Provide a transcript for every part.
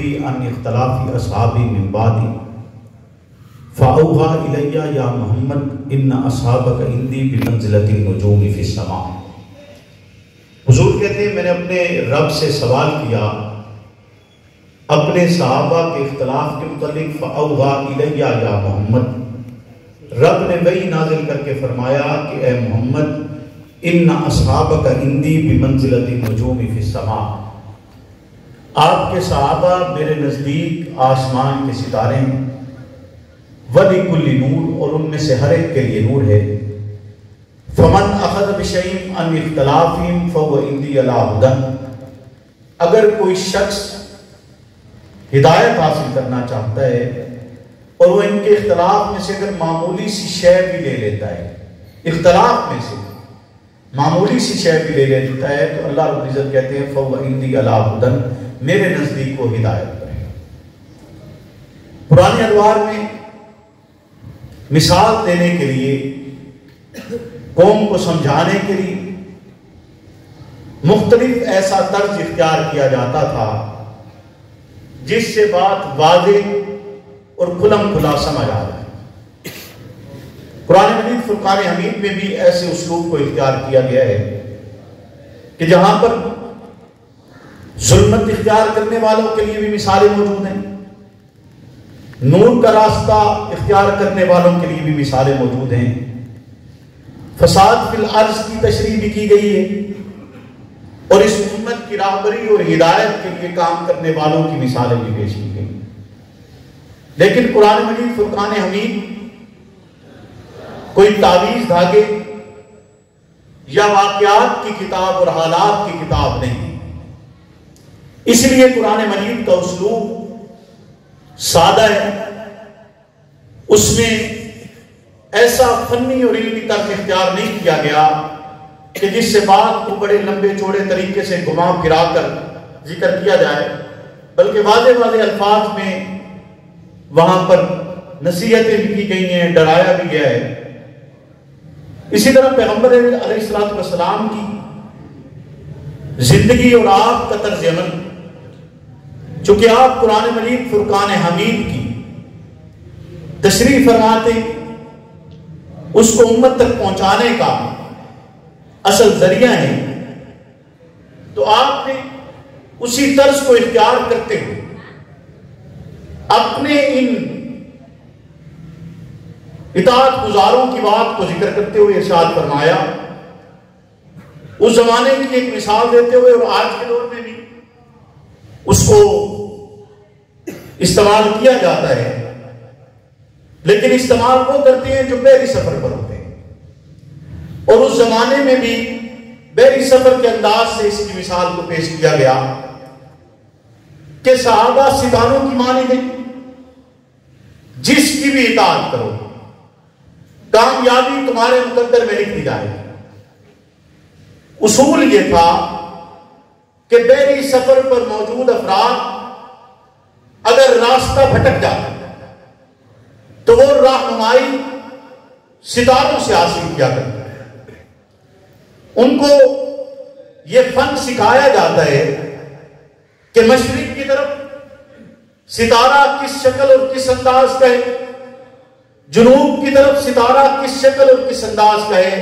अन या अपने रब से सवाल किया, अपने सहाबा के इख्तलाफ के मुतलिक फ़ाऊहा इलैया या मोहम्मद। रब ने वही नाजिल करके फरमाया कि, ए मोहम्मद, इन्ना असहाबक इंदी बिमंजिलति नुजूम फ़ी समा। आपके सहाबा मेरे नज़दीक आसमान के सितारे वली कुल्ली नूर, और उनमें से हर एक के लिए नूर है। फमन अखद बिशईम अन इख्तलाफिम फव इंदी अलाहुदन अगर कोई शख्स हिदायत हासिल करना चाहता है, और वो इनके इख्तलाफ में से अगर मामूली सी शय भी ले लेता है, इख्तलाफ में से मामूली सी शय भी ले लेता है तो अल्लाह रब्बुल कहते हैं फव इंदी अलाहुदन मेरे नज़दीक वो हिदायत पर है। पुराने अदवार में मिसाल देने के लिए, कौम को समझाने के लिए मुख्तलिफ़ ऐसा तर्ज इख्तियार किया जाता था, जिससे बात वाजे और खुलम खुला समझ आ जाए। कुरान मजीद फुरकान हमीद में भी ऐसे उसलूब को इख्तियार किया गया है कि जहाँ पर जुल्मत इख्तियार करने वालों के लिए भी मिसालें मौजूद हैं। नूर का रास्ता इख्तियार करने वालों के लिए भी मिसालें मौजूद हैं। फसाद फिल अर्ज़ की तशरी भी की गई है और इस उम्मत की राहबरी और हिदायत के लिए काम करने वालों की मिसालें भी पेश की गई। लेकिन कुरान मजीद, फुरकान हमीद कोई तावीज धागे या वाकयात की किताब और हालात की किताब नहीं। इसलिए कुरान मजीद का उसलूब सादा है। उसमें ऐसा फनी और इल्मी तर्क इख्तियार नहीं किया गया कि जिससे बात को बड़े लंबे चौड़े तरीके से घुमा फिरा कर ज़िक्र किया जाए, बल्कि वादे वादे अल्फाज में वहाँ पर नसीहतें भी की गई हैं, डराया भी गया है। इसी तरह पैगंबर सलाम की ज़िंदगी और आपका तर्ज अमल चूँकि आप कुरान मजीद, फुरकान हमीद की तशरी फरमाते, उसको उम्मत तक पहुँचाने का असल ज़रिया है तो आपने उसी तर्ज को इख्तियार करते हुए अपने इन इतात गुजारों की बात को ज़िक्र करते हुए इर्शाद फरमाया। उस जमाने की एक मिसाल देते हुए और आज के दौर में उसको इस्तेमाल किया जाता है। लेकिन इस्तेमाल वो करते हैं जो बहरी सफ़र पर होते हैं। और उस जमाने में भी बहरी सफ़र के अंदाज से इसकी मिसाल को पेश किया गया कि साहबा सितारों की मानी गई, जिसकी भी इताद करो, कामयाबी तुम्हारे मुकदर में लिख दी जाएगी। उसूल यह था कि बहरी सफ़र पर मौजूद अफराद अगर रास्ता भटक जाता तो वो रहनुमाई सितारों से हासिल किया करते उनको ये फन सिखाया जाता है कि मशरक की तरफ़ सितारा किस शक्ल और किस अंदाज का है, जुनूब की तरफ़ सितारा किस शक्ल और किस अंदाज का है,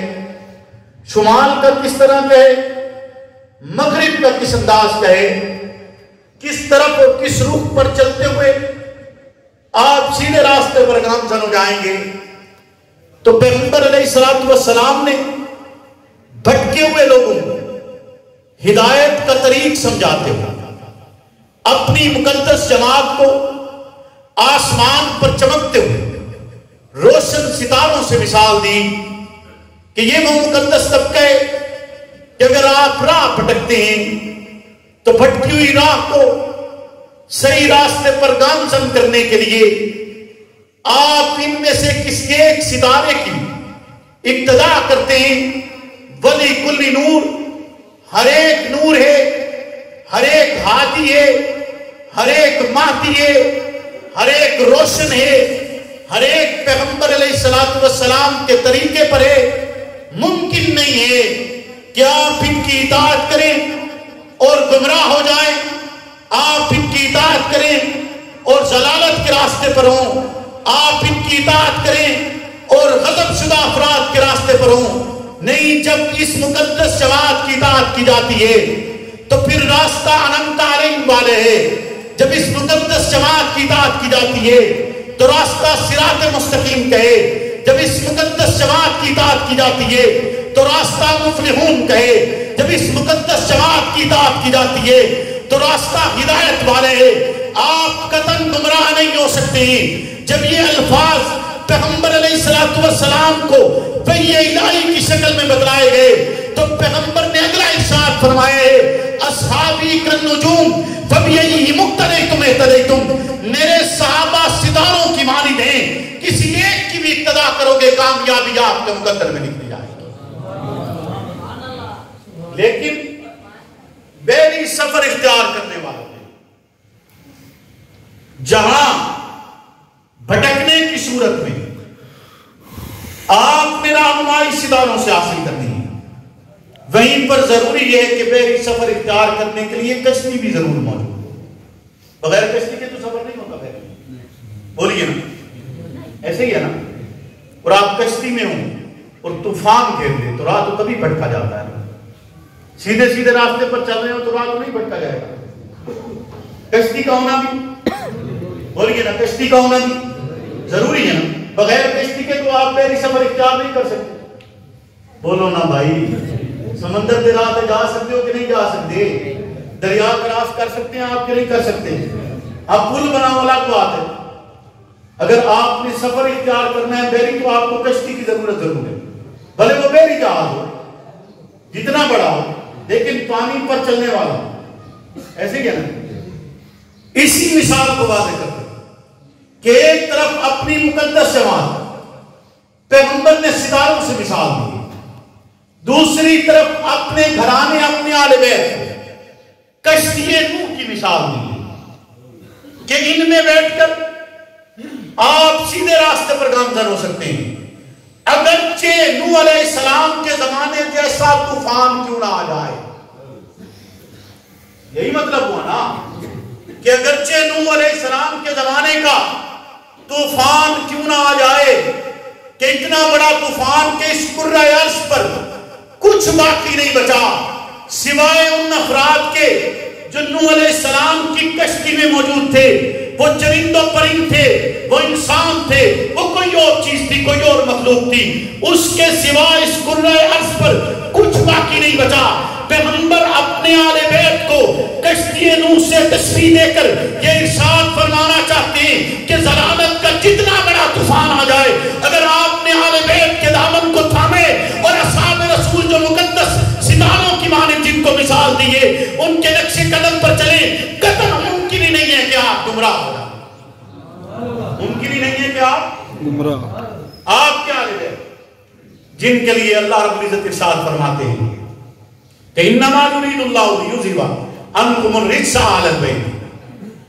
शुमाल का किस तरह का है मगरिब का किस अंदाज का है? किस तरफ़ और किस रुख पर चलते हुए आप सीधे रास्ते पर गामजन हो जाएँगे तो पैगंबर सलाम ने भटके हुए लोगों को हिदायत का तरीक समझाते हुए, अपनी मुकद्दस जमात को आसमान पर चमकते हुए रोशन सितारों से मिसाल दी कि ये वो मुकद्दस तबका कि अगर आप राह भटकते हैं तो भटकी हुई राह को सही रास्ते पर गामजन करने के लिए आप इनमें से किसी एक सितारे की इब्तदा करते हैं? वली कुल्ली नूर। हर एक नूर है, हर एक हाथी है, हर एक माती है, हर एक रोशन है, हर एक पैगंबर सलाम के तरीके पर है। मुमकिन नहीं है कि आप इनकी इतात करें और गुमराह हो जाए? आप इनकी इतात करें और जलालत के रास्ते पर हों। आप इनकी इतात करें और गजब शुदा अफराद के रास्ते पर हों। नहीं, जब इस मुकदस जमात की इतात की जाती है तो फिर रास्ता अनंत वाले है। जब इस मुकदस जमात की इतात की जाती है तो रास्ता सिरात मुस्तकीम कहे। जब इस मुकदस जमात की इतात की जाती है तो रास्ता मुफलिहून कहे, जब इस मुकदस जमात की इतात की जाती है तो रास्ता हिदायत वाले है। आप कतन गुमराह नहीं हो सकते। जब ये अल्फाज पैगंबर सलाम को इलाही की शक्ल में बतलाए गए तो पैगंबर ने अगला तुम्हें तदे तुम मेरे सहाबा सितारों की मानी दे किसी एक की भी इत्तदा करोगे, कामयाबी आपके मुकद्दर में निकली लेकिन बेरी सफ़र इख्तियार करने वाले जहाँ भटकने की सूरत में आपने रहनुमाई सिदारों से हासिल करनी है, वहीं पर ज़रूरी यह है कि बेरी सफ़र इख्तियार करने के लिए कश्ती भी ज़रूर मौजूद हो। बगैर कश्ती के तो सफ़र नहीं होता बैरी बोलिए ना। ऐसे ही है ना। और आप कश्ती में हो और तूफ़ान घेर दे तो रात कभी भटका जाता है। सीधे सीधे रास्ते पर चल रहे हो तो रात नहीं भटका जाएगा। कश्ती का होना भी। बोलिए ना, कश्ती का होना भी ज़रूरी है ना? बगैर कश्ती के तो आप मेरी सफ़र इख्तियार नहीं कर सकते। बोलो ना भाई, समंदर के रास्ते जा सकते हो कि नहीं जा सकते? दरिया क्रॉस कर सकते हैं, आप कि नहीं कर सकते? आप पुल बना वाला को आते अगर आपने सफ़र इख्तियार करना है बेरी तो आपको कश्ती की ज़रूरत ज़रूर है। भले वो बेरी जहाज़ हो, जितना बड़ा हो। लेकिन पानी पर चलने वाला ऐसे क्या ना? इसी मिसाल को वादे करते कि एक तरफ़ अपनी मुकदस जमात पैगंबर ने सितारों से मिसाल दी। दूसरी तरफ़ अपने घराने अपने आले कश्ती नू की मिसाल दी। कि इनमें बैठकर आप सीधे रास्ते पर गामजन हो सकते हैं। अगरचे नू सलाम के जमाने जैसा तूफ़ान क्यों ना आ जाए? यही मतलब हुआ ना कि अगरचे नू सलाम के जमाने का तूफ़ान क्यों ना आ जाए? कि इतना बड़ा तूफ़ान के इस अर्श पर कुछ बाकी नहीं बचा, सिवाय उन अफराद के जो नू सलाम की कश्ती में मौजूद थे। वो चरिंदो परिंद थे, वो इंसान थे, वो कोई और चीज़ थी, कोई और मखलूक थी। उसके सिवाय इस अर्श पर कुछ बाकी नहीं बचा। पैगंबर अपने आले बैत को कश्ती नूह से तस्वीर देकर ये इरशाद फरमाना चाहते हैं कि जलालत का जितना बड़ा तूफ़ान आ जाए, अगर आपने आले बैत के दामन को थामे और असाब रसूल जो मुकद्दस सितारों की माने जिनको मिसाल दिए, उनके नक्शे कदम पर चले कदम मुमकिन ही नहीं है कि आप गुमराह हो मुमकिन ही नहीं है कि आप गुमराह आप क्या आले जिनके लिए अल्लाह रब्बुल इज़्ज़त इरशाद फरमाते हैं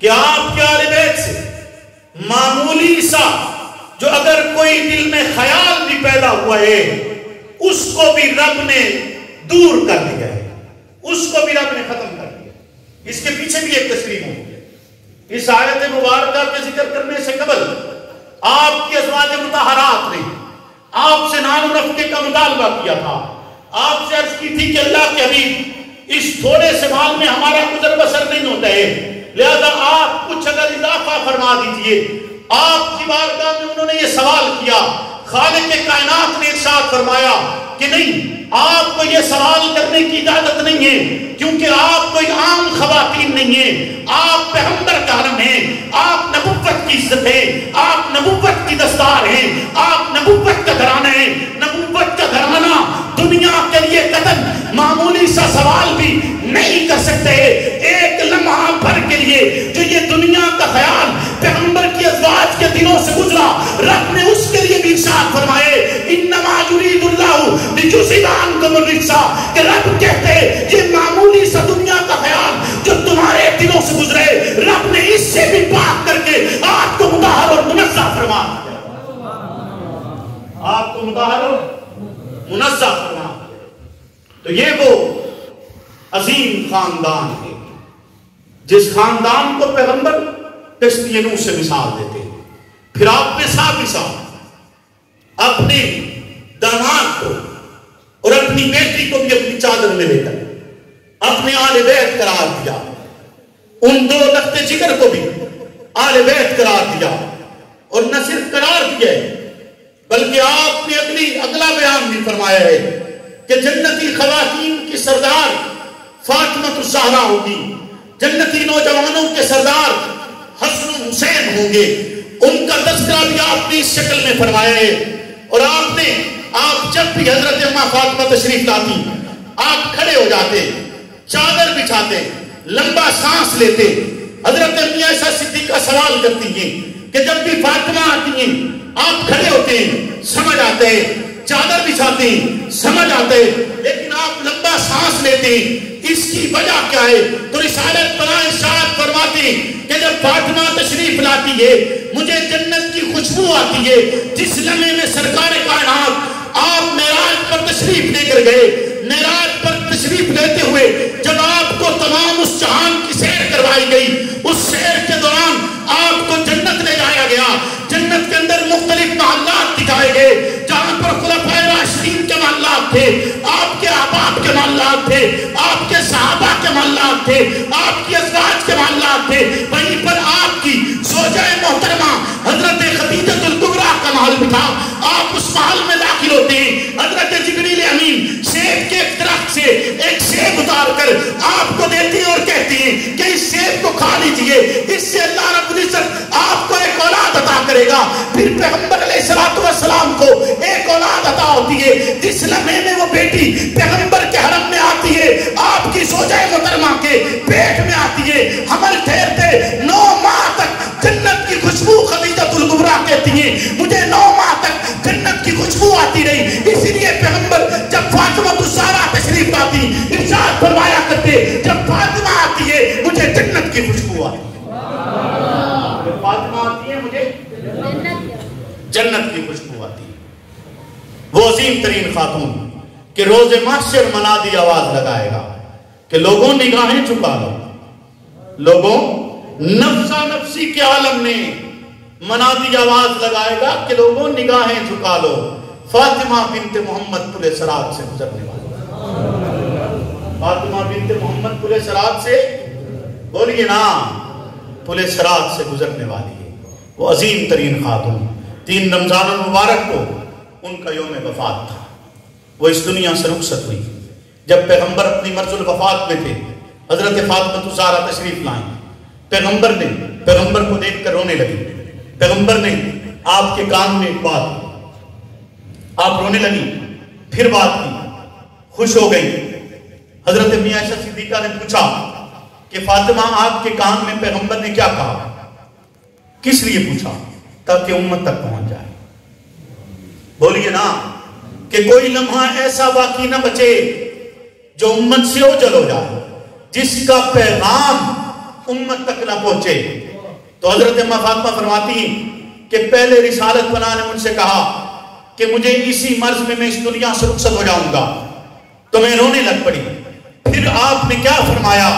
क्या आपके आले बैत। से? मामूली सा जो अगर कोई दिल में ख्याल भी पैदा हुआ है उसको भी रब ने दूर कर दिया है। उसको भी रब ने खत्म कर दिया इसके पीछे भी एक तस्वीर होगी इस आयत मुबारक का ज़िक्र करने से कबल आपकी अजवाज मुताहरात ने आपसे नाम रफ्ते का मुतालबा किया था। आपसे अर्ज़ की थी कि अल्लाह के हबीब इस थोड़े से माल में हमारा गुजर बसर नहीं होता है। लिहाजा आप कुछ अगर इजाफा फरमा दीजिए। आपकी बारगाह में उन्होंने ये सवाल किया, खालिद के कायनात ने इरशाद फरमाया कि नहीं आपको यह सवाल करने की इजाज़त नहीं है, क्योंकि आप कोई आम खवातीन नहीं है। आप पैगंबर का आलम है, आप नबुवत की इज़्ज़त है, आप नबुवत की दस्तार है, आप नबुवत का घराना है। नबुवत का घराना दुनिया के लिए कदम, मामूली सा सवाल भी नहीं युरीदुल्लाहु लियुसिबान कुमुर रिक्सा कि रब कहते ये मामूली सा दुनिया का ख्याल जो तुम्हारे दिनों से गुजरे, रब ने इससे भी बात करके आपको मुदाहर और मुनज़्ज़ा फरमा आपको मुदाहर और मुनज़्ज़ा फरमा तो ये वो अजीम खानदान है, जिस खानदान को पैगंबर कश्तियनों से मिसाल देते फिर आप में साथ ही अपने दामाद को अपनी बेटी को भी अपनी चादर में लेकर, अपने आले बैत करार दिया। उन दो लखते जिगर को भी आले बैत करार दिया और न सिर्फ़ करार दिया बल्कि आपने अगली अगला बयान भी फरमाया है कि जन्नती खवातीन की सरदार फातिमा सहरा होगी, जन्नती नौजवानों के सरदार हसन हुसैन होंगे। उनका तस्करा भी आपने इस शक्ल में फरमाया है और आपने आप जब भी हज़रत अम्मा फातिमा तशरीफ़ लाती, आप खड़े हो जाते, चादर बिछाते, लंबा सांस लेते, हज़रत ऐसा सिद्दीका सवाल करती हैं कि जब भी फातिमा आती हैं, आप खड़े होते हैं, समझ आते हैं, चादर बिछाते हैं, समझ आते हैं, लेकिन आप लंबा सांस लेते। हैं इसकी वजह क्या है? तो रिसालत फरमाती कि जब फातिमा तशरीफ़ लाती है, मुझे जन्नत की खुशबू आती है। जिस लम्हे में सरकार कायनात, आप मेराज पर तशरीफ़ लेकर गए। मेराज पर तशरीफ़ लेते हुए जब आपको तमाम उस जहान की सैर करवाई गई, उस सैर के दौरान आपको जन्नत ले जाया गया। थे, आपकी अजवाज के महल्लात थे, वहीं पर आपकी सोजाए मोहतरमा हज़रत खदीजतुल कुबरा का महल था। आप उस महल में दाखिल होते हैं। हज़रत जिबरील अमीन सेब के एक दरख्त से एक सेब उतार कर आपको देती और कहती है कि इस सेब को खा लीजिए। इससे अल्लाह रब्बुल इज़्ज़त आपको एक औलाद अता करेगा। फिर पैगंबर सलाम को एक औलाद अता होती है। जिस लम्हे में वो बेटी पेट में आती है। हमल ठहरते नौ माह तक जन्नत की खुशबू खदीजतुल कुबरा कहती है। मुझे नौ माह तक जन्नत की खुशबू आती रही। इसीलिए पैगंबर जब फातिमा सारा तशरीफ़ आती इरशाद फरमाया करते जब फातिमा आती है मुझे जन्नत की खुशबू आती। है फातिमा आती है मुझे जन्नत की खुशबू आती है। वो अजीम तरीन खातून कि रोज माशर मनादी आवाज़ लगाएगा। कि लोगों निगाहें चुका लो। लोगों नफसा नफसी के आलम में मनादी आवाज़ लगाएगा कि लोगों निगाहें झुका लो। फातिमा बिनत मोहम्मद पुले सरात से गुजरने वाली। फातिमा बिनत मोहम्मद पुले सरात से? बोलिए ना पुले सरात से गुजरने वाली है। वो अजीम तरीन खातून। तीन रमज़ान मुबारक को उनका योम वफात था। वो इस दुनिया से रुखसत हुई। जब पैगंबर अपनी मर्जुल वफात में थे, हज़रत फातमत सारा तशरीफ़ लाए। पैगंबर ने, पैगंबर को देखकर रोने लगी। पैगंबर ने आपके कान में एक बात आप रोने लगी, फिर बात की, खुश हो गई। हज़रत मियाँ सिद्दीका ने पूछा कि फातिमा, आपके कान में पैगंबर ने क्या कहा? किस लिए पूछा? ताकि उम्मत तक पहुँच जाए। बोलिए ना, कि कोई लम्हा ऐसा बाकी ना बचे जो उम्मत से ओझल हो जाए जिसका पैगाम उम्मत तक ना पहुँचे। तो हज़रत फातिमा फरमाती कि पहले रिसालत बना ने मुझसे कहा कि मुझे इसी मर्ज में मैं इस दुनिया से रुखसत हो जाऊँगा। तो मैं रोने लग पड़ी। फिर आपने क्या फरमाया?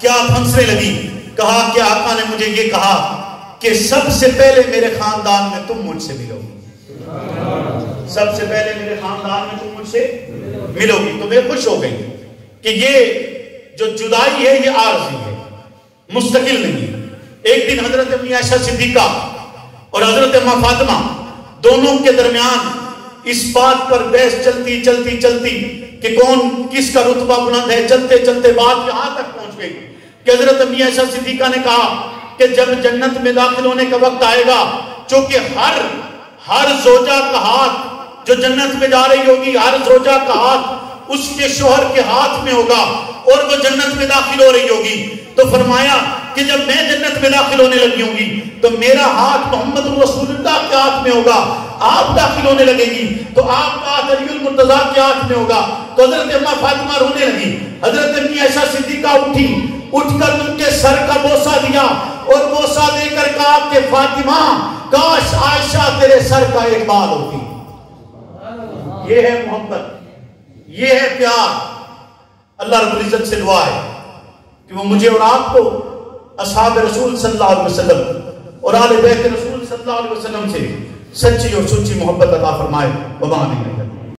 क्या आप हंसने लगी? कहा कि आका ने मुझे ये कहा कि सबसे पहले मेरे खानदान में तुम मुझसे मिलोगी। सबसे पहले मेरे खानदान में तुम मुझसे मिलोगी। तो मैं खुश हो गई। कि ये जो जुदाई है, ये आरजी है। मुस्तकिल नहीं है। एक दिन हज़रत मियाशा सिद्दीका और हज़रत फातिमा दोनों के दरमियान इस बात पर बहस चलती चलती चलती कि कौन किसका रुतबा बुलंद है। चलते चलते बात यहाँ तक पहुँच गई कि हज़रत मियाशा सिद्दीका ने कहा कि जब जन्नत में दाखिल होने का वक्त आएगा, चूँकि हर हर जोजा का हाथ जो जन्नत में जा रही होगी, हर जोजा का हाथ उसके शोहर के हाथ में होगा और वो जन्नत में दाखिल हो रही होगी। तो फरमाया कि जब मैं जन्नत में दाखिल होने लगी होंगी तो मेरा हाथ मोहम्मद रसूलुल्लाह के हाथ में होगा। आप दाखिल होने लगेगी। तो आपका हाथ मुर्तजा के हाथ में होगा। तो हज़रत अम्मा फातिमा रोने लगी। हज़रत अम्मी ऐसा सिद्दीका उठी। उठकर उनके सर का बोसा दिया और बोसा देकर कहा कि, फातिमा, काश आयशा तेरे सर का एक बाल होती। ये है मोहब्बत। ये है प्यार। अल्लाह रब्बुल इज़्ज़त से दुआ है कि वो मुझे और आपको असहाब रसूल सल्लल्लाहु अलैहि वसल्लम और आले बैत रसूल सल्लल्लाहु अलैहि वसल्लम से सच्ची और सच्ची मोहब्बत अता फरमाए। वमा नहीं